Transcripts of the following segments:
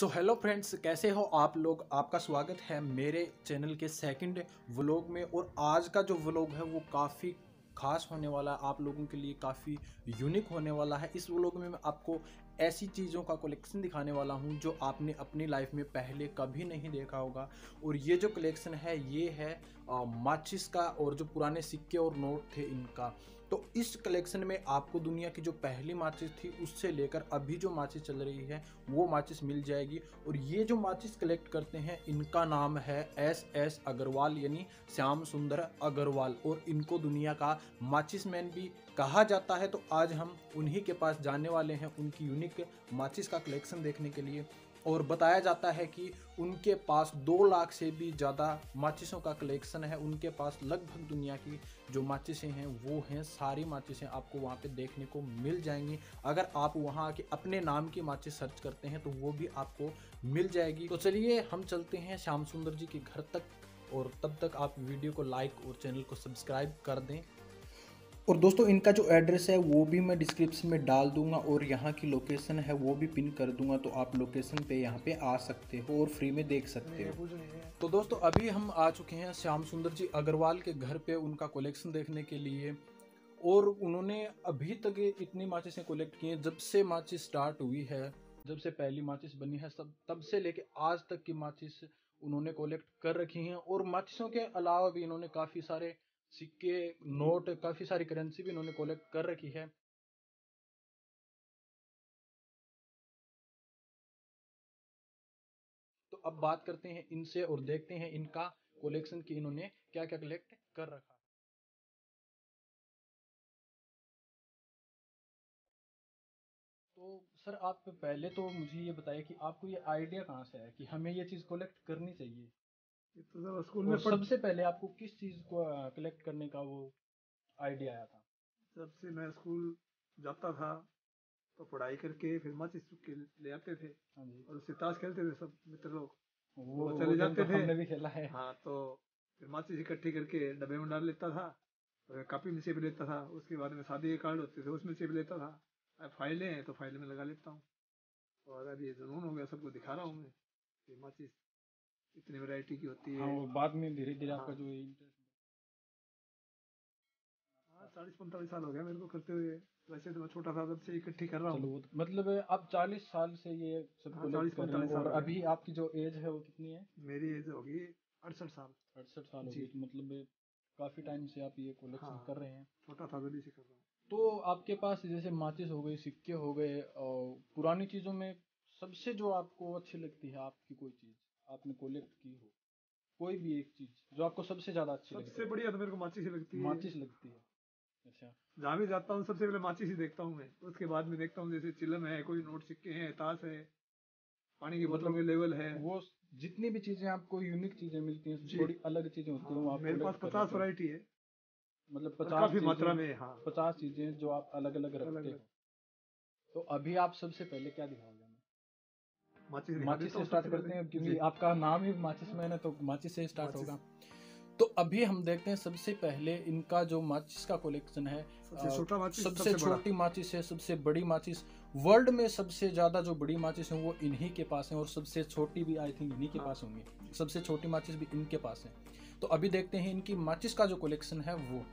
So hello friends कैसे हो आप लोग? आपका स्वागत है मेरे चैनल के सेकंड व्लॉग में और आज का जो व्लॉग है, वो काफ़ी खास होने वाला है। आप लोगों के लिए काफ़ी यूनिक होने वाला है। इस व्लॉग में मैं आपको ऐसी चीज़ों का कलेक्शन दिखाने वाला हूँ, जो आपने अपनी लाइफ में पहले कभी नहीं देखा होगा। और ये जो कलेक्शन है, ये है माचिस का और जो पुराने सिक्के और नोट थे इनका। तो इस कलेक्शन में आपको दुनिया की जो पहली माचिस थी, उससे लेकर अभी जो माचिस चल रही है, वो माचिस मिल जाएगी। और ये जो माचिस कलेक्ट करते हैं, इनका नाम है एस एस अग्रवाल, यानी श्याम सुंदर अग्रवाल। और इनको दुनिया का माचिस मैन भी कहा जाता है। तो आज हम उन्हीं के पास जाने वाले हैं, उनकी यूनिक माचिस का कलेक्शन देखने के लिए। और बताया जाता है कि उनके पास दो लाख से भी ज़्यादा माचिसों का कलेक्शन है। उनके पास लगभग दुनिया की जो माचिसें हैं, वो हैं। सारी माचिसें आपको वहाँ पे देखने को मिल जाएँगी। अगर आप वहाँ के अपने नाम की माचिस सर्च करते हैं तो वो भी आपको मिल जाएगी। तो चलिए, हम चलते हैं श्याम सुंदर जी के घर तक। और तब तक आप वीडियो को लाइक और चैनल को सब्सक्राइब कर दें। और दोस्तों, इनका जो एड्रेस है, वो भी मैं डिस्क्रिप्शन में डाल दूँगा और यहाँ की लोकेशन है, वो भी पिन कर दूँगा तो आप लोकेशन पे यहाँ पे आ सकते हो और फ्री में देख सकते हो। तो दोस्तों, अभी हम आ चुके हैं श्याम सुंदर जी अग्रवाल के घर पे उनका कलेक्शन देखने के लिए और उन्होंने अभी तक इतनी माचिसें कलेक्ट की हैं। जब से माचिस स्टार्ट हुई है, जब से पहली माचिस बनी है, सब, तब से लेके आज तक की माचिस उन्होंने कलेक्ट कर रखी हैं और माचिसों के अलावा भी इन्होंने काफ़ी सारे सिक्के, नोट, काफ़ी सारी करेंसी भी इन्होंने कलेक्ट कर रखी है। तो अब बात करते हैं इनसे और देखते हैं इनका कलेक्शन की इन्होंने क्या क्या कलेक्ट कर रखा। तो सर, आप पहले तो मुझे ये बताइए कि आपको ये आइडिया कहाँ से है कि हमें ये चीज़ कलेक्ट करनी चाहिए? तो स्कूल में पढ़... सबसे पहले आपको किस चीज़ को कलेक्ट करने का वो आइडिया आया था? जब से मैं स्कूल जाता था तो पढ़ाई करके फिर माचिस के ले आते थे हाँ और उससे ताश खेलते थे सब मित्र लोग। वो, वो चले जाते तो थे। हमने भी खेला है। हाँ तो फिर माचिस इकट्ठी करके डब्बे में डाल लेता था और कापी में सेब लेता था उसके बाद में शादी के कार्ड होते थे उसमें सेब लेता था। अब फाइलें हैं तो फ़ाइल में लगा लेता हूँ। और अब ये जुनून हो गया सबको दिखा रहा हूँ मैं। माचिस इतनी वैरायटी की होती है। हाँ, बाद में धीरे धीरे आपका। जो इंटरेस्ट हाँ चालीस पैंतालीस साल हो गया मेरे को करते हुए। वैसे तो मैं छोटा था तब से इकट्ठी कर रहा हूँ। तो मतलब आप चालीस साल से ये सब हाँ, चालीस पैंतालीस साल अभी आपकी जो एज है वो कितनी है? मेरी एज होगी अड़सठ साल। अड़सठ साल होगी तो मतलब काफ़ी टाइम से आप ये कलेक्शन हाँ, कर रहे हैं। छोटा था तभी से कर रहा हूँ। तो आपके पास जैसे माचिस हो गई सिक्के हो गए और पुरानी चीज़ों में सबसे जो आपको अच्छी लगती है आपकी कोई चीज़? आपने कोलेक्ट की हो। कोई भी एक चीज़ जो आपको सबसे ज़्यादा अच्छी सबसे बढ़िया तो मेरे को माचिस ही लगती है। माचिस लगती है। अच्छा। जहाँ भी जाता हूँ सबसे पहले माचिस ही देखता हूँ मैं। उसके बाद में देखता हूँ जैसे चिलम है कोई नोट सिक्के हैं ताश है पानी की बोतलों के लेवल है। वो जितनी भी चीज़ें आपको यूनिक चीज़ें मिलती हैं थोड़ी अलग चीज़ें होती हैं हाँ, मेरे पास पचास वैरायटी है। मतलब पचास काफ़ी मात्रा में हाँ। पचास चीज़ें जो आप अलग अलग रखते हो। तो अभी आप सबसे पहले क्या दिखाओगे? माचिस से स्टार्ट करते हैं क्योंकि आपका नाम ही माचिस मैन है तो माचिस से स्टार्ट होगा। तो अभी हम देखते हैं सबसे पहले इनका जो माचिस का कलेक्शन है सबसे छोटी माचिस है सबसे बड़ी माचिस। वर्ल्ड में सबसे ज़्यादा जो बड़ी माचिस है वो इन्हीं के पास है और सबसे छोटी भी आई थिंक इन्हीं के हाँ। पास होंगी। सबसे छोटी माचिस भी इनके पास है। तो अभी देखते हैं इनकी माचिस का जो कलेक्शन है वो।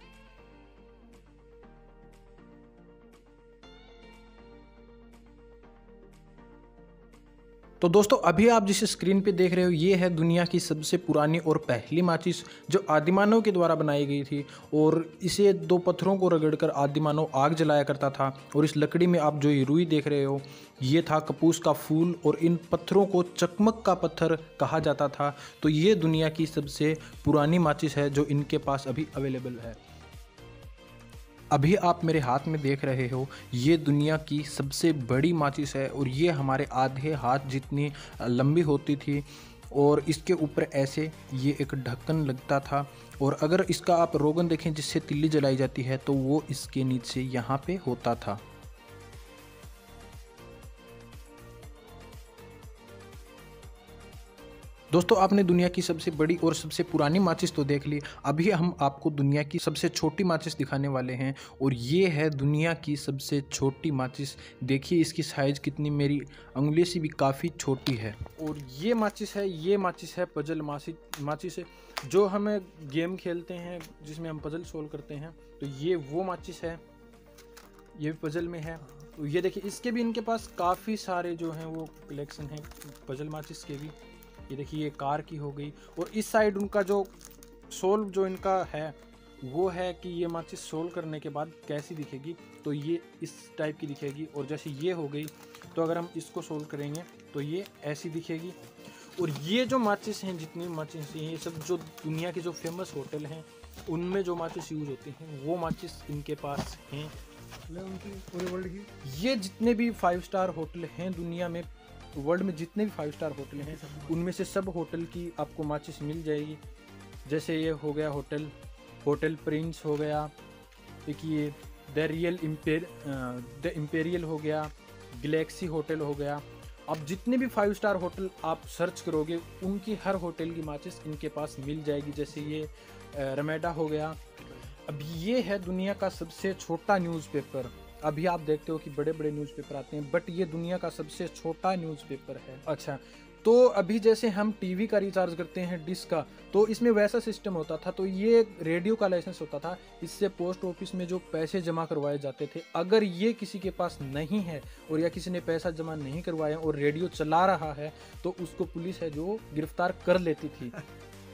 तो दोस्तों, अभी आप जिसे स्क्रीन पे देख रहे हो, ये है दुनिया की सबसे पुरानी और पहली माचिस जो आदिमानव के द्वारा बनाई गई थी और इसे दो पत्थरों को रगड़कर आदिमानव आग जलाया करता था। और इस लकड़ी में आप जो ये रुई देख रहे हो, ये था कपूस का फूल और इन पत्थरों को चकमक का पत्थर कहा जाता था। तो ये दुनिया की सबसे पुरानी माचिस है जो इनके पास अभी अवेलेबल है। अभी आप मेरे हाथ में देख रहे हो, ये दुनिया की सबसे बड़ी माचिस है और ये हमारे आधे हाथ जितनी लंबी होती थी और इसके ऊपर ऐसे ये एक ढक्कन लगता था। और अगर इसका आप रोगन देखें जिससे तिल्ली जलाई जाती है तो वो इसके नीचे यहाँ पे होता था। दोस्तों, आपने दुनिया की सबसे बड़ी और सबसे पुरानी माचिस तो देख ली। अभी हम आपको दुनिया की सबसे छोटी माचिस दिखाने वाले हैं और ये है दुनिया की सबसे छोटी माचिस। देखिए, इसकी साइज़ कितनी मेरी उंगली से भी काफ़ी छोटी है। और ये माचिस है, ये माचिस है पजल माचिस माचिस जो हमें गेम खेलते हैं, जिसमें हम पजल सोल्व करते हैं। तो ये वो माचिस है, ये भी पजल में है। ये देखिए, इसके भी इनके पास काफ़ी सारे जो हैं, वो कलेक्शन हैं पजल माचिस के भी। ये देखिए ये कार की हो गई। और इस साइड उनका जो सोल्व जो इनका है वो है कि ये माचिस सोल्व करने के बाद कैसी दिखेगी? तो ये इस टाइप की दिखेगी। और जैसे ये हो गई तो अगर हम इसको सोल्व करेंगे तो ये ऐसी दिखेगी। और ये जो माचिस हैं जितनी माचिस हैं ये सब जो दुनिया के जो फ़ेमस होटल हैं उनमें जो माचिस यूज़ होती हैं वो माचिस इनके पास हैं। पूरे वर्ल्ड की। ये जितने भी फाइव स्टार होटल हैं दुनिया में वर्ल्ड में जितने भी फाइव स्टार होटल हैं, उनमें से सब होटल की आपको माचिस मिल जाएगी। जैसे ये हो गया होटल होटल प्रिंस हो गया, एक ये द रियल इम्पेर द इम्पेरियल हो गया गलेक्सी होटल हो गया। अब जितने भी फाइव स्टार होटल आप सर्च करोगे, उनकी हर होटल की माचिस इनके पास मिल जाएगी। जैसे ये रमेडा हो गया। अब ये है दुनिया का सबसे छोटा न्यूज़पेपर अभी आप देखते हो कि बड़े बड़े न्यूज़पेपर आते हैं बट ये दुनिया का सबसे छोटा न्यूज़पेपर है। अच्छा तो अभी जैसे हम टीवी का रिचार्ज करते हैं डिश का तो इसमें वैसा सिस्टम होता था तो ये रेडियो का लाइसेंस होता था, इससे पोस्ट ऑफ़िस में जो पैसे जमा करवाए जाते थे, अगर ये किसी के पास नहीं है और या किसी ने पैसा जमा नहीं करवाया और रेडियो चला रहा है तो उसको पुलिस है जो गिरफ़्तार कर लेती थी।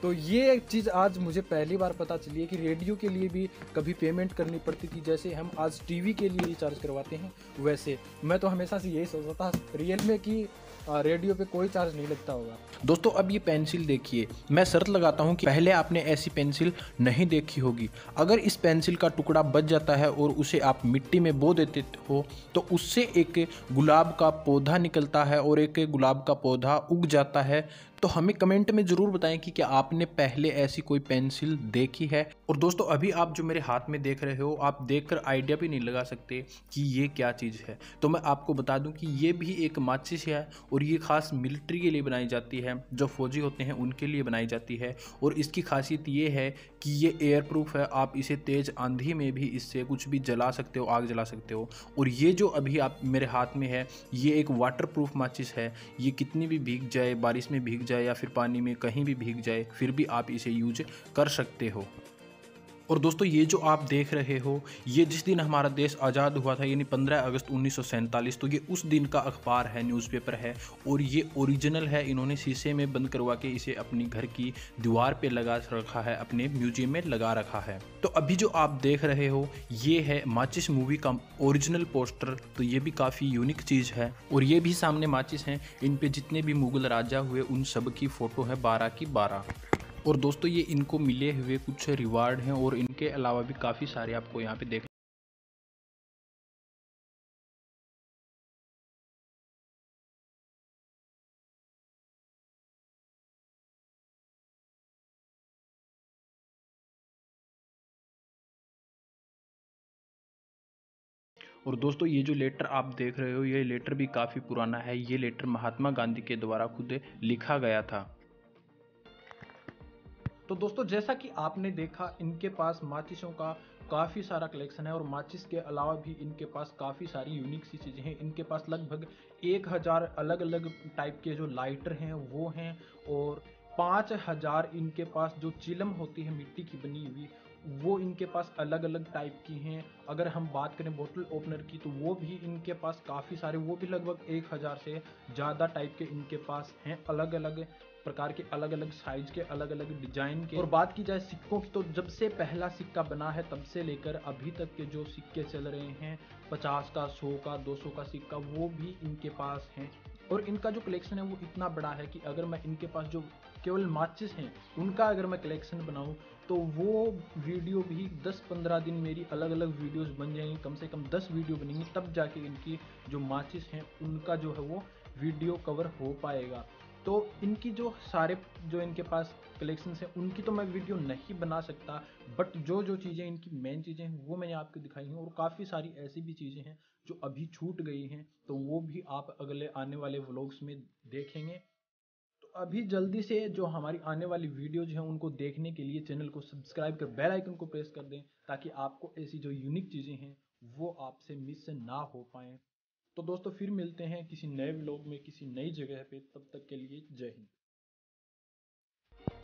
तो ये चीज़ आज मुझे पहली बार पता चली है कि रेडियो के लिए भी कभी पेमेंट करनी पड़ती थी। जैसे हम आज टीवी के लिए रिचार्ज करवाते हैं, वैसे। मैं तो हमेशा से यही सोचता था, रियल में कि रेडियो पे कोई चार्ज नहीं लगता होगा। दोस्तों, अब ये पेंसिल देखिए। मैं शर्त लगाता हूँ कि पहले आपने ऐसी पेंसिल नहीं देखी होगी। अगर इस पेंसिल का टुकड़ा बच जाता है और उसे आप मिट्टी में बो देते हो तो उससे एक गुलाब का पौधा निकलता है और एक गुलाब का पौधा उग जाता है। तो हमें कमेंट में ज़रूर बताएँ कि क्या आपने पहले ऐसी कोई पेंसिल देखी है? और दोस्तों, अभी आप जो मेरे हाथ में देख रहे हो, आप देखकर आइडिया भी नहीं लगा सकते कि ये क्या चीज़ है। तो मैं आपको बता दूँ कि ये भी एक माचिस है और ये खास मिलिट्री के लिए बनाई जाती है। जो फौजी होते हैं, उनके लिए बनाई जाती है। और इसकी खासियत ये है कि ये एयर प्रूफ है, आप इसे तेज़ आंधी में भी इससे कुछ भी जला सकते हो, आग जला सकते हो। और ये जो अभी आप मेरे हाथ में है, ये एक वाटर प्रूफ माचिस है। ये कितनी भी भीग जाए, बारिश में भीग जाए या फिर पानी में कहीं भी भीग जाए, फिर भी आप इसे यूज़ कर सकते हो। और दोस्तों, ये जो आप देख रहे हो, ये जिस दिन हमारा देश आज़ाद हुआ था, यानी 15 अगस्त उन्नीस सौ सैंतालीस तो ये उस दिन का अखबार है न्यूज़पेपर है, और ये ओरिजिनल है। इन्होंने शीशे में बंद करवा के इसे अपनी घर की दीवार पे लगा रखा है, अपने म्यूज़ियम में लगा रखा है। तो अभी जो आप देख रहे हो, ये है माचिस मूवी का ओरिजिनल पोस्टर तो ये भी काफ़ी यूनिक चीज़ है। और ये भी सामने माचिस हैं इन पे जितने भी मुगल राजा हुए, उन सब की फ़ोटो है, बारह की बारह। और दोस्तों ये इनको मिले हुए कुछ रिवार्ड हैं और इनके अलावा भी काफ़ी सारे आपको यहाँ पे देख और दोस्तों ये जो लेटर आप देख रहे हो, ये लेटर भी काफ़ी पुराना है। ये लेटर महात्मा गांधी के द्वारा खुद लिखा गया था। तो दोस्तों, जैसा कि आपने देखा, इनके पास माचिसों का काफ़ी सारा कलेक्शन है और माचिस के अलावा भी इनके पास काफ़ी सारी यूनिक सी चीज़ें हैं। इनके पास लगभग एक हज़ार अलग अलग टाइप के जो लाइटर हैं, वो हैं और पाँच हज़ार इनके पास जो चिलम होती है मिट्टी की बनी हुई, वो इनके पास अलग अलग टाइप की हैं। अगर हम बात करें बोतल ओपनर की तो वो भी इनके पास काफ़ी सारे, वो भी लगभग एक हज़ार से ज़्यादा टाइप के इनके पास हैं। अलग अलग प्रकार के अलग अलग साइज़ के अलग अलग डिज़ाइन के। और बात की जाए सिक्कों की तो जब से पहला सिक्का बना है, तब से लेकर अभी तक के जो सिक्के चल रहे हैं, पचास का, सौ का, दो सौ का सिक्का, वो भी इनके पास हैं। और इनका जो कलेक्शन है, वो इतना बड़ा है कि अगर मैं इनके पास जो केवल माचिस हैं, उनका अगर मैं कलेक्शन बनाऊँ तो वो वीडियो भी 10-15 दिन मेरी अलग अलग वीडियोस बन जाएँगी, कम से कम 10 वीडियो बनेंगी, तब जाके इनकी जो माचिस हैं, उनका जो है वो वीडियो कवर हो पाएगा। तो इनकी जो सारे, जो इनके पास कलेक्शंस हैं, उनकी तो मैं वीडियो नहीं बना सकता बट जो जो चीज़ें इनकी मेन चीज़ें हैं, वो मैंने आपको दिखाई हैं, और काफ़ी सारी ऐसी भी चीज़ें हैं, जो अभी छूट गई हैं तो वो भी आप अगले आने वाले व्लॉग्स में देखेंगे। तो अभी जल्दी से जो हमारी आने वाली वीडियोज़ हैं, उनको देखने के लिए चैनल को सब्सक्राइब कर बेल आइकन को प्रेस कर दें, ताकि आपको ऐसी जो यूनिक चीज़ें हैं, वो आपसे मिस ना हो पाएँ। तो दोस्तों फिर मिलते हैं किसी नए ब्लॉग में किसी नई जगह पे, तब तक के लिए जय हिंद।